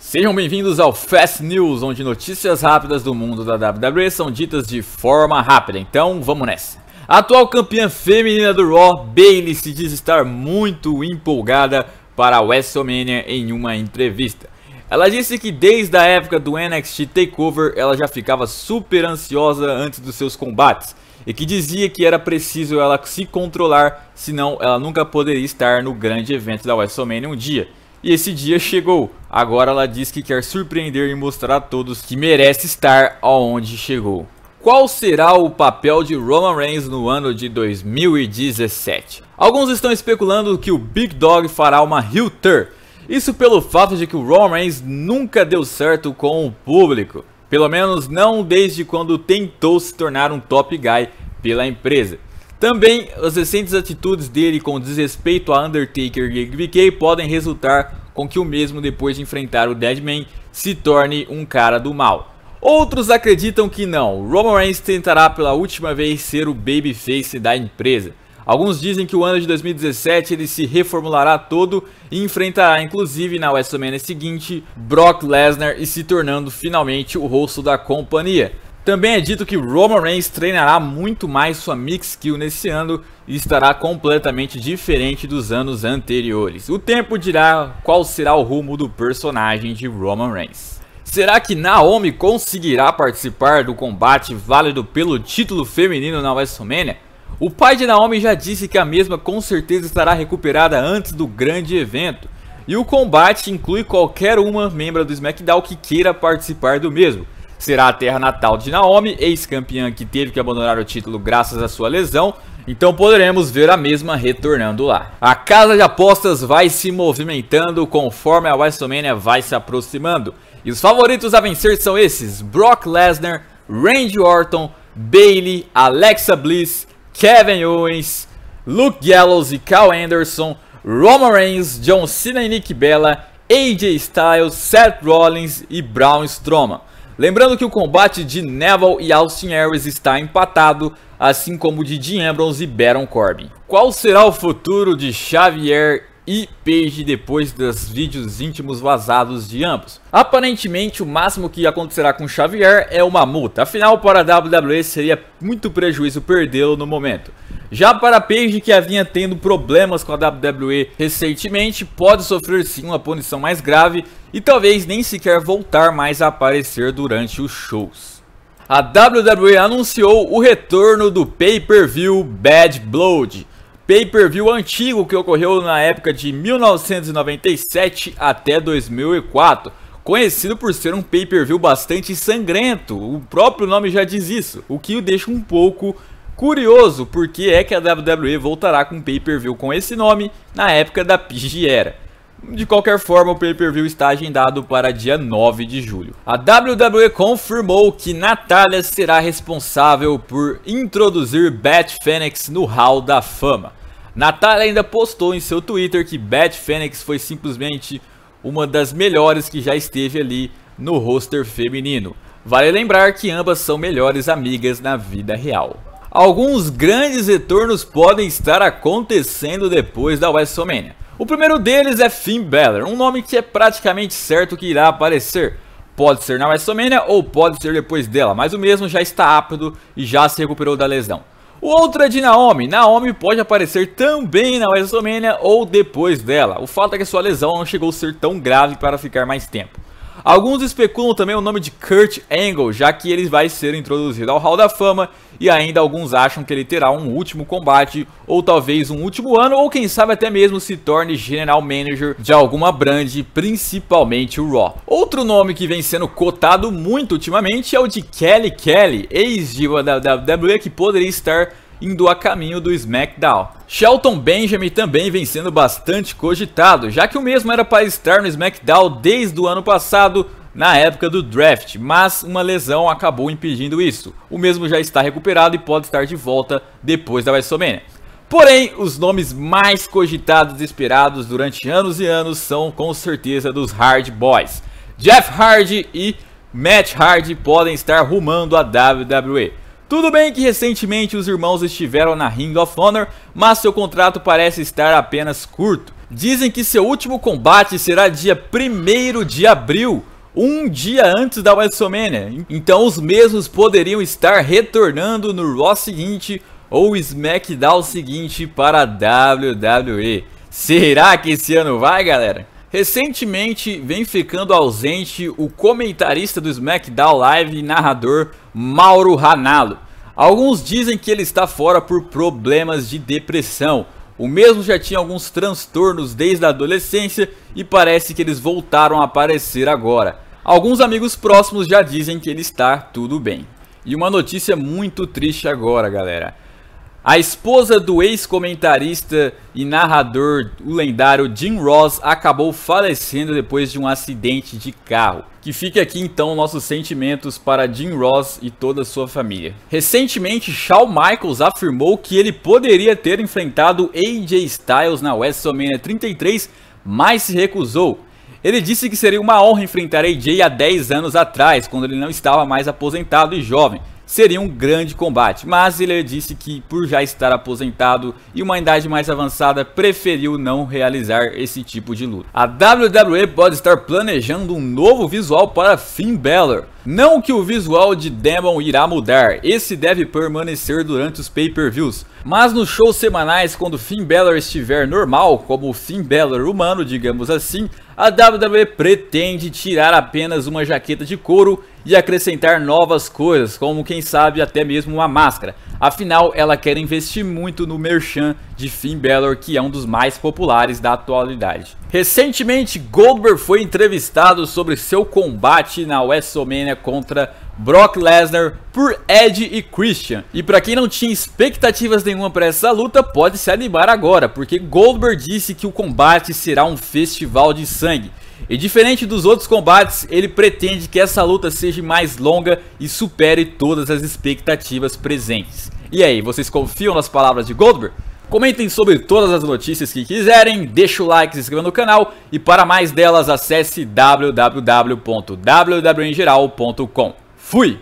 Sejam bem-vindos ao Fast News, onde notícias rápidas do mundo da WWE são ditas de forma rápida. Então, vamos nessa. A atual campeã feminina do Raw, Bayley, se diz estar muito empolgada para a WrestleMania em uma entrevista. Ela disse que desde a época do NXT TakeOver ela já ficava super ansiosa antes dos seus combates e que dizia que era preciso ela se controlar, senão ela nunca poderia estar no grande evento da WrestleMania um dia. E esse dia chegou. Agora ela diz que quer surpreender e mostrar a todos que merece estar aonde chegou. Qual será o papel de Roman Reigns no ano de 2017? Alguns estão especulando que o Big Dog fará uma heel turn. Isso pelo fato de que o Roman Reigns nunca deu certo com o público. Pelo menos não desde quando tentou se tornar um top guy pela empresa. Também, as recentes atitudes dele com desrespeito a Undertaker e BK podem resultar com que o mesmo, depois de enfrentar o Deadman, se torne um cara do mal. Outros acreditam que não, Roman Reigns tentará pela última vez ser o babyface da empresa. Alguns dizem que o ano de 2017 ele se reformulará todo e enfrentará inclusive na WrestleMania seguinte Brock Lesnar e se tornando finalmente o rosto da companhia. Também é dito que Roman Reigns treinará muito mais sua mix skill nesse ano e estará completamente diferente dos anos anteriores. O tempo dirá qual será o rumo do personagem de Roman Reigns. Será que Naomi conseguirá participar do combate válido pelo título feminino na WrestleMania? O pai de Naomi já disse que a mesma com certeza estará recuperada antes do grande evento. E o combate inclui qualquer uma membro do SmackDown que queira participar do mesmo será a terra natal de Naomi, ex-campeã que teve que abandonar o título graças à sua lesão, então poderemos ver a mesma retornando lá. A casa de apostas vai se movimentando conforme a WrestleMania vai se aproximando. E os favoritos a vencer são esses: Brock Lesnar, Randy Orton, Bailey, Alexa Bliss, Kevin Owens, Luke Gallows e Cal Anderson, Roman Reigns, John Cena e Nick Bella, AJ Styles, Seth Rollins e Braun Strowman. Lembrando que o combate de Neville e Austin Aries está empatado, assim como de Dean Ambrose e Baron Corbin. Qual será o futuro de Xavier e Page depois dos vídeos íntimos vazados de ambos. Aparentemente, o máximo que acontecerá com Xavier é uma multa, afinal para a WWE seria muito prejuízo perdê-lo no momento. Já para Page, que havia tendo problemas com a WWE recentemente, pode sofrer sim uma punição mais grave e talvez nem sequer voltar mais a aparecer durante os shows. A WWE anunciou o retorno do pay-per-view Bad Blood, pay-per-view antigo que ocorreu na época de 1997 até 2004, conhecido por ser um pay-per-view bastante sangrento, o próprio nome já diz isso, o que o deixa um pouco Curioso porque é que a WWE voltará com pay-per-view com esse nome na época da PG Era. De qualquer forma, o pay-per-view está agendado para dia 9 de julho. A WWE confirmou que Natália será responsável por introduzir Bat Phoenix no Hall da Fama. Natália ainda postou em seu Twitter que Bat Phoenix foi simplesmente uma das melhores que já esteve ali no roster feminino. Vale lembrar que ambas são melhores amigas na vida real. Alguns grandes retornos podem estar acontecendo depois da WrestleMania. O primeiro deles é Finn Balor, um nome que é praticamente certo que irá aparecer. Pode ser na WrestleMania ou pode ser depois dela, mas o mesmo já está apto e já se recuperou da lesão. O outro é de Naomi. Naomi pode aparecer também na WrestleMania ou depois dela. O fato é que sua lesão não chegou a ser tão grave para ficar mais tempo. Alguns especulam também o nome de Kurt Angle, já que ele vai ser introduzido ao Hall da Fama, e ainda alguns acham que ele terá um último combate, ou talvez um último ano, ou quem sabe até mesmo se torne General Manager de alguma brand, principalmente o Raw. Outro nome que vem sendo cotado muito ultimamente é o de Kelly Kelly, ex-diva da WWE que poderia estar indo a caminho do SmackDown. Shelton Benjamin também vem sendo bastante cogitado, já que o mesmo era para estar no SmackDown desde o ano passado, na época do draft, mas uma lesão acabou impedindo isso. O mesmo já está recuperado e pode estar de volta depois da WrestleMania. Porém, os nomes mais cogitados e esperados durante anos e anos são com certeza dos Hard Boys. Jeff Hardy e Matt Hardy podem estar rumando a WWE. Tudo bem que recentemente os irmãos estiveram na Ring of Honor, mas seu contrato parece estar apenas curto. dizem que seu último combate será dia 1 de abril, um dia antes da WrestleMania. Então os mesmos poderiam estar retornando no Raw seguinte ou SmackDown seguinte para a WWE. Será que esse ano vai, galera? Recentemente vem ficando ausente o comentarista do SmackDown Live e narrador Mauro Ranallo. Alguns dizem que ele está fora por problemas de depressão. O mesmo já tinha alguns transtornos desde a adolescência e parece que eles voltaram a aparecer agora. Alguns amigos próximos já dizem que ele está tudo bem. E uma notícia muito triste agora, galera. A esposa do ex-comentarista e narrador, o lendário Jim Ross, acabou falecendo depois de um acidente de carro. Que fique aqui então nossos sentimentos para Jim Ross e toda sua família. Recentemente, Shawn Michaels afirmou que ele poderia ter enfrentado AJ Styles na WrestleMania 33, mas se recusou. Ele disse que seria uma honra enfrentar AJ há 10 anos atrás, quando ele não estava mais aposentado e jovem seria um grande combate, mas ele disse que por já estar aposentado e uma idade mais avançada, preferiu não realizar esse tipo de luta. A WWE pode estar planejando um novo visual para Finn Balor. Não que o visual de Demon irá mudar, esse deve permanecer durante os pay-per-views, mas nos shows semanais quando Finn Balor estiver normal, como o Finn Balor humano, digamos assim, a WWE pretende tirar apenas uma jaqueta de couro e acrescentar novas coisas, como quem sabe até mesmo uma máscara. Afinal, ela quer investir muito no merchan de Finn Balor, que é um dos mais populares da atualidade. Recentemente, Goldberg foi entrevistado sobre seu combate na WrestleMania contra Brock Lesnar por Edge e Christian. E para quem não tinha expectativas nenhuma para essa luta, pode se animar agora, porque Goldberg disse que o combate será um festival de sangue. E diferente dos outros combates, ele pretende que essa luta seja mais longa e supere todas as expectativas presentes. E aí, vocês confiam nas palavras de Goldberg? Comentem sobre todas as notícias que quiserem, deixa o like, se inscreva no canal e para mais delas acesse www.wwengeral.com. Fui!